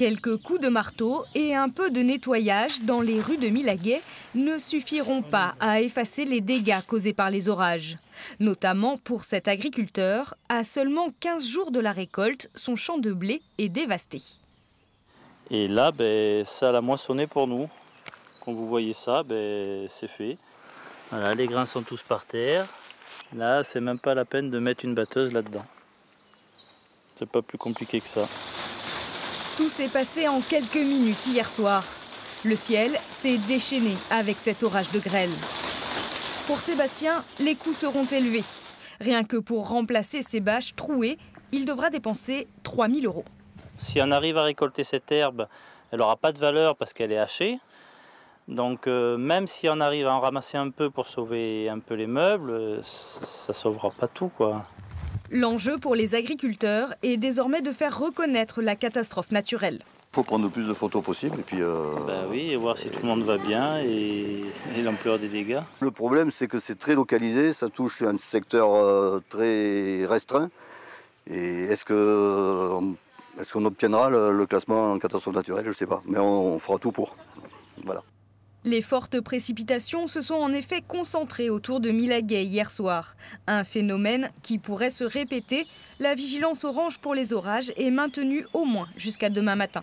Quelques coups de marteau et un peu de nettoyage dans les rues de Milaguet ne suffiront pas à effacer les dégâts causés par les orages. Notamment pour cet agriculteur, à seulement 15 jours de la récolte, son champ de blé est dévasté. Et là, ben, ça l'a moissonné pour nous. Quand vous voyez ça, ben, c'est fait. Voilà, les grains sont tous par terre. Là, c'est même pas la peine de mettre une batteuse là-dedans. C'est pas plus compliqué que ça. Tout s'est passé en quelques minutes hier soir. Le ciel s'est déchaîné avec cet orage de grêle. Pour Sébastien, les coûts seront élevés. Rien que pour remplacer ces bâches trouées, il devra dépenser 3000 euros. Si on arrive à récolter cette herbe, elle n'aura pas de valeur parce qu'elle est hachée. Donc euh, même si on arrive à en ramasser un peu pour sauver un peu les meubles, ça ne sauvera pas tout. quoi. L'enjeu pour les agriculteurs est désormais de faire reconnaître la catastrophe naturelle. Il faut prendre le plus de photos possible et puis. Euh, ben oui, et voir si tout le monde va bien et, l'ampleur des dégâts. Le problème, c'est que c'est très localisé, ça touche un secteur euh, très restreint. Et est-ce que est-ce qu'on obtiendra le, classement en catastrophe naturelle? Je ne sais pas, mais on, on fera tout pour. Voilà. Les fortes précipitations se sont en effet concentrées autour de Milaguet hier soir. Un phénomène qui pourrait se répéter. La vigilance orange pour les orages est maintenue au moins jusqu'à demain matin.